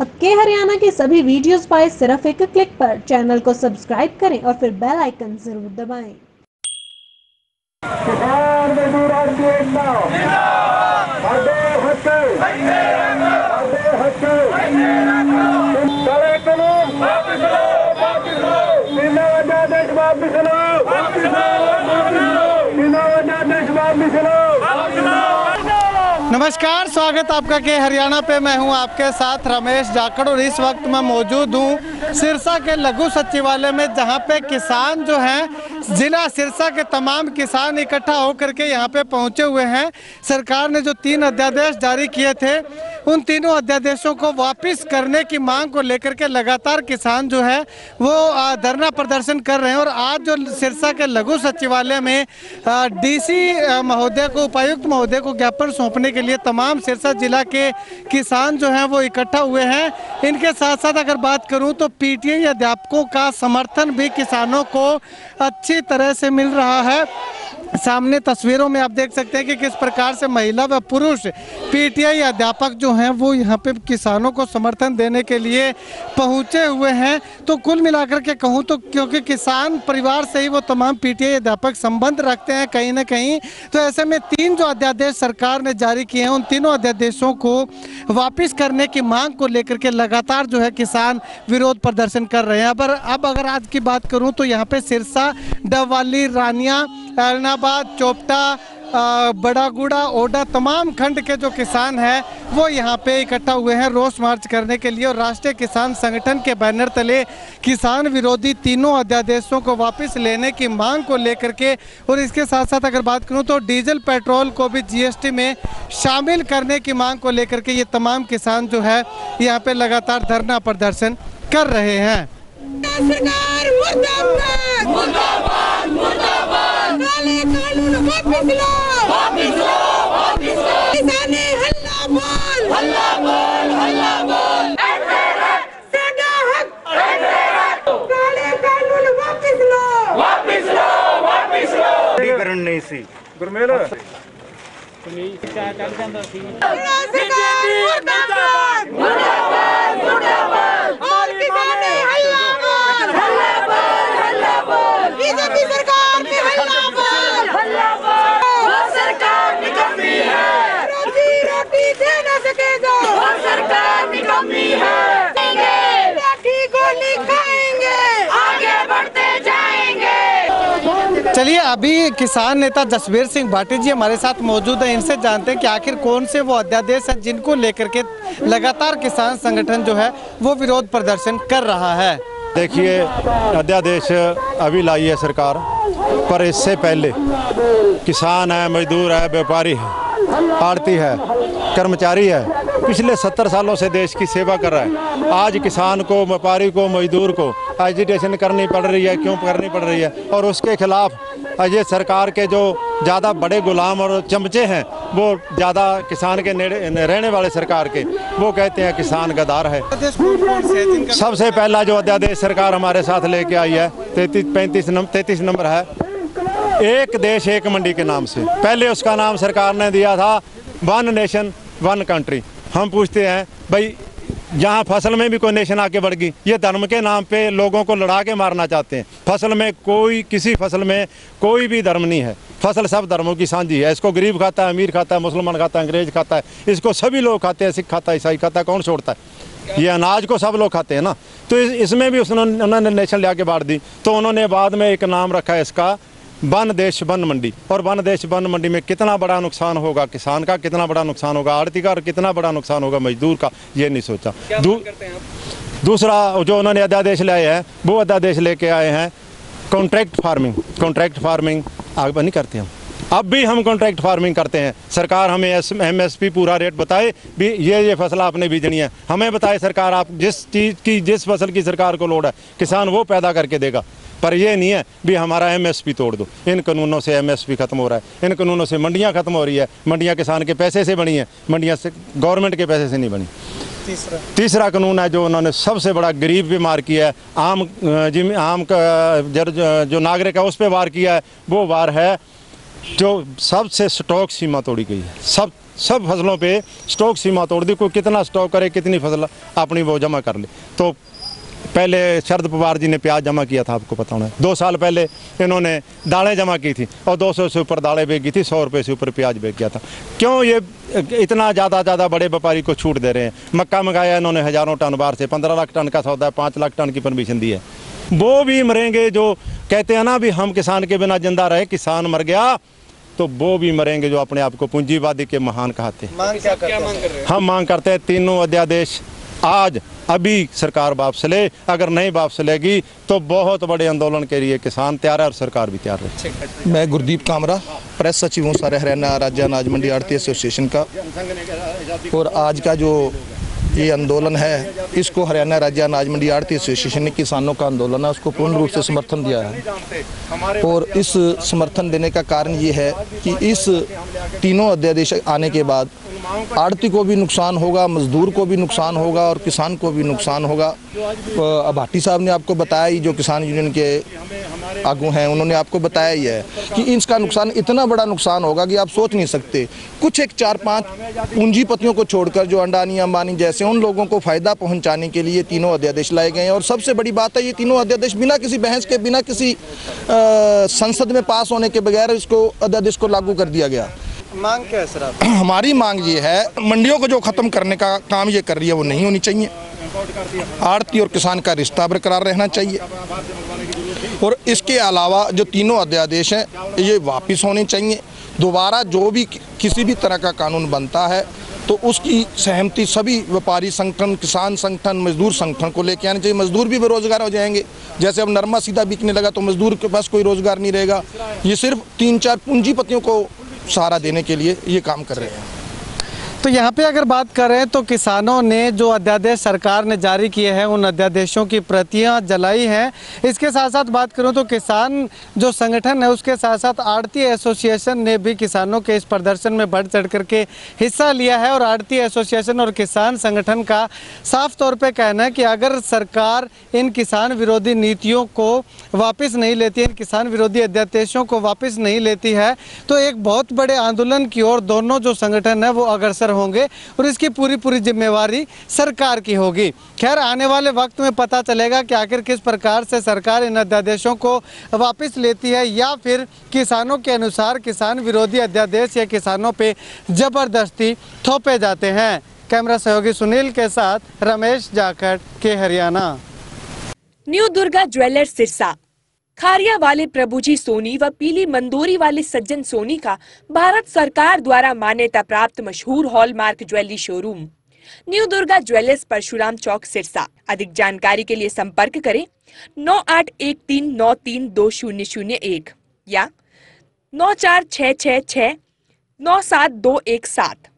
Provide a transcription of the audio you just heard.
अब के हरियाणा के सभी वीडियोस पाए सिर्फ़ एक क्लिक पर। चैनल को सब्सक्राइब करें और फिर बेल आइकन ज़रूर दबाएँ। किसान मजदूर की नमस्कार, स्वागत आपका के हरियाणा पे मैं हूँ आपके साथ रमेश जाखड़ और इस वक्त मैं मौजूद हूँ सिरसा के लघु सचिवालय में, जहाँ पे किसान जो हैं जिला सिरसा के तमाम किसान इकट्ठा होकर के यहाँ पे पहुँचे हुए हैं। सरकार ने जो तीन अध्यादेश जारी किए थे, उन तीनों अध्यादेशों को वापस करने की मांग को लेकर के लगातार किसान जो है, वो धरना प्रदर्शन कर रहे हैं और आज जो सिरसा के लघु सचिवालय में डीसी महोदय को, उपायुक्त महोदय को ज्ञापन सौंपने के लिए तमाम सिरसा जिला के किसान जो हैं, वो इकट्ठा हुए हैं। इनके साथ साथ अगर बात करूँ तो पीटीआई अध्यापकों का समर्थन भी किसानों को अच्छी तरह से मिल रहा है। सामने तस्वीरों में आप देख सकते हैं कि किस प्रकार से महिला व पुरुष पीटीआई अध्यापक जो हैं, वो यहाँ पे किसानों को समर्थन देने के लिए पहुँचे हुए हैं। तो कुल मिलाकर के कहूँ तो क्योंकि किसान परिवार से ही वो तमाम पीटीआई अध्यापक संबंध रखते हैं कहीं ना कहीं तो ऐसे में तीन जो अध्यादेश सरकार ने जारी किए हैं, उन तीनों अध्यादेशों को वापिस करने की मांग को लेकर के लगातार जो है किसान विरोध प्रदर्शन कर रहे हैं। पर अब अगर आज की बात करूँ तो यहाँ पे सिरसा, डवाली, रानिया एलनाबाद चोपटा बड़ागुड़ा, ओडा तमाम खंड के जो किसान हैं, वो यहाँ पे इकट्ठा हुए हैं रोस मार्च करने के लिए और राष्ट्रीय किसान संगठन के बैनर तले किसान विरोधी तीनों अध्यादेशों को वापस लेने की मांग को लेकर के और इसके साथ साथ अगर बात करूँ तो डीजल, पेट्रोल को भी जीएसटी में शामिल करने की मांग को लेकर के ये तमाम किसान जो है, यहाँ पे लगातार धरना प्रदर्शन कर रहे हैं। मुर्दाबाद काले कानून वापस लो वापस लो वापस लो किसाने हल्ला बोल हल्ला बोल हल्ला बोल साडा हक काले कानून वापस लो वापस लो वापस लो ਕਰਨ ਨਹੀਂ ਸੀ ਗੁਰਮੇਲ सरकार मुर्दाबाद मुर्दाबाद मुर्दाबाद है। लाठी गोली खाएँगे आगे बढ़ते जाएँगे। चलिए अभी किसान नेता जसवीर सिंह भाटी जी हमारे साथ मौजूद हैं। इनसे जानते हैं कि आखिर कौन से वो अध्यादेश हैं जिनको लेकर के लगातार किसान संगठन जो है वो विरोध प्रदर्शन कर रहा है। देखिए अध्यादेश अभी लाई है सरकार पर इससे पहले किसान है मजदूर है व्यापारी है आड़ती है कर्मचारी है पिछले सत्तर सालों से देश की सेवा कर रहा है। आज किसान को, व्यापारी को, मजदूर को एजिटेशन करनी पड़ रही है, क्यों करनी पड़ रही है? और उसके खिलाफ ये सरकार के जो ज़्यादा बड़े गुलाम और चमचे हैं, वो ज़्यादा किसान के रहने वाले सरकार के, वो कहते हैं किसान गदार है। सबसे पहला जो अध्यादेश सरकार हमारे साथ लेके आई है, तैतीस, पैंतीस नंबर तैतीस नंबर है। एक देश, एक मंडी के नाम से। पहले उसका नाम सरकार ने दिया था वन नेशन वन कंट्री हम पूछते हैं भाई जहाँ फ़सल में भी कोई नेशन आके बढ़ गई? ये धर्म के नाम पे लोगों को लड़ा के मारना चाहते हैं। फ़सल में कोई किसी फ़सल में कोई भी धर्म नहीं है। फ़सल सब धर्मों की साझी है। इसको गरीब खाता है अमीर खाता है मुसलमान खाता है अंग्रेज़ खाता है। इसको सभी लोग खाते हैं सिख खाता है ईसाई खाता है कौन छोड़ता है? ये अनाज को सब लोग खाते हैं ना। तो इस, इसमें भी उसने उन्होंने नेशन ले आके बांट दी। तो उन्होंने बाद में एक नाम रखा है इसका वन देश वन मंडी। और वन देश वन मंडी में कितना बड़ा नुकसान होगा किसान का कितना बड़ा नुकसान होगा आड़ती का और कितना बड़ा नुकसान होगा मजदूर का ये नहीं सोचा। दू, दूसरा जो उन्होंने अध्यादेश लाए हैं वो अध्यादेश लेके आए हैं कॉन्ट्रैक्ट फ़ार्मिंग कॉन्ट्रैक्ट फ़ार्मिंग आगे नहीं करते हम अब भी हम कॉन्ट्रैक्ट फ़ार्मिंग करते हैं। सरकार हमें एम एस पी पूरा रेट बताए भी ये ये फ़सल आपने बीजनी है। हमें बताए सरकार आप जिस चीज़ की जिस फ़सल की सरकार को लोड है किसान वो पैदा करके देगा। पर ये नहीं है भी हमारा एमएसपी तोड़ दो। इन कानूनों से एमएसपी खत्म हो रहा है। इन कानूनों से मंडियाँ खत्म हो रही है। मंडियाँ किसान के पैसे से बनी है। मंडियाँ से गवर्नमेंट के पैसे से नहीं बनी। तीसरा। तीसरा कानून है जो उन्होंने सबसे बड़ा गरीब पे मार किया है। आम जिम आम का जर, जो नागरिक है उस पर वार किया है। वो वार है जो सबसे स्टॉक सीमा तोड़ी गई है। सब सब फ़सलों पे स्टॉक सीमा तोड़ दी। कोई कितना स्टॉक करे कितनी फ़सल अपनी वो जमा कर ले। तो पहले शरद पवार जी ने प्याज जमा किया था आपको पता होना है। दो साल पहले इन्होंने दालें जमा की थी और 200 से ऊपर दालें बेच थी सौ रुपये से ऊपर प्याज बेच गया था। क्यों ये इतना ज़्यादा ज़्यादा बड़े व्यापारी को छूट दे रहे हैं? मक्का मंगाया इन्होंने हज़ारों टन बाहर से पंद्रह लाख टन का सौदा है पाँच लाख टन की परमिशन दी है। वो भी मरेंगे जो कहते हैं ना भी हम किसान के बिना ज़िंदा रहे किसान मर गया। तो वो भी मरेंगे जो अपने आप को पूंजीवादी के महान कहते हैं। मांग क्या करते हैं? हम मांग करते हैं तीनों अध्यादेश आज अभी सरकार वापस ले, अगर नहीं वापस लेगी तो बहुत बड़े आंदोलन के लिए किसान तैयार है और सरकार भी तैयार है। मैं गुरदीप कामरा, प्रेस सचिव हूँ सारे हरियाणा राज्य अनाज मंडी आड़ती एसोसिएशन का। और आज का जो ये आंदोलन है, इसको हरियाणा राज्य अनाज मंडी आड़ती एसोसिएशन ने किसानों का आंदोलन है, उसको पूर्ण रूप से समर्थन दिया है। और इस समर्थन देने का कारण ये है कि इस तीनों अध्यादेश आने के बाद आड़ती को भी नुकसान होगा मजदूर को भी नुकसान होगा और किसान को भी नुकसान होगा। भाटी साहब ने आपको बताया ही जो किसान यूनियन के आगू हैं उन्होंने आपको बताया ही है कि इसका नुकसान इतना बड़ा नुकसान होगा कि आप सोच नहीं सकते। कुछ एक चार पाँच पूंजीपतियों को छोड़कर जो अंडानी अंबानी जैसे उन लोगों को फ़ायदा पहुँचाने के लिए तीनों अध्यादेश लाए गए हैं। और सबसे बड़ी बात है ये तीनों अध्यादेश बिना किसी बहस के बिना किसी अ, संसद में पास होने के बगैर इसको अध्यादेश को लागू कर दिया गया। मांग क्या है सर आप हमारी मांग ये है, मंडियों को जो ख़त्म करने का काम ये कर रही है, वो नहीं होनी चाहिए। आड़ती और किसान का रिश्ता बरकरार रहना चाहिए। और इसके अलावा जो तीनों अध्यादेश हैं, ये वापस होने चाहिए। दोबारा जो भी किसी भी तरह का कानून बनता है तो उसकी सहमति सभी व्यापारी संगठन, किसान संगठन, मजदूर संगठन को लेके आनी चाहिए। मजदूर भी बेरोजगार हो जाएँगे। जैसे अब नरमा सीधा बिकने लगा तो मजदूर के पास कोई रोज़गार नहीं रहेगा। ये सिर्फ़ तीन चार पूंजीपतियों को सहारा देने के लिए ये काम कर रहे हैं। तो यहाँ पे अगर बात करें तो किसानों ने जो अध्यादेश सरकार ने जारी किए हैं, उन अध्यादेशों की प्रतियाँ जलाई हैं। इसके साथ साथ बात करूँ तो किसान जो संगठन है, उसके साथ साथ आड़ती एसोसिएशन ने भी किसानों के इस प्रदर्शन में बढ़ चढ़ करके हिस्सा लिया है और आड़ती एसोसिएशन और किसान संगठन का साफ़ तौर पर कहना है कि अगर सरकार इन किसान विरोधी नीतियों को वापस नहीं लेती, इन किसान विरोधी अध्यादेशों को वापस नहीं लेती है तो एक बहुत बड़े आंदोलन की ओर दोनों जो संगठन है, वो अग्रसर होंगे और इसकी पूरी पूरी जिम्मेवारी सरकार की होगी। खैर, आने वाले वक्त में पता चलेगा कि आखिर किस प्रकार से सरकार इन अध्यादेशों को वापस लेती है या फिर किसानों के अनुसार किसान विरोधी अध्यादेश या किसानों पे ज़बरदस्ती थोपे जाते हैं। कैमरा सहयोगी सुनील के साथ रमेश जाखड़ के Haryana. New Durga jewellers Sirsa. खारिया वाले प्रभुजी सोनी व पीली मंदोरी वाले सज्जन सोनी का भारत सरकार द्वारा मान्यता प्राप्त मशहूर hallmark jewellery showroom. New Durga jewellers Parshuram Chowk, Sirsa. अधिक जानकारी के लिए संपर्क करें नौ आठ एक तीन नौ तीन दो शून्य शून्य एक या नौ चार छ छः छः नौ सात दो एक सात।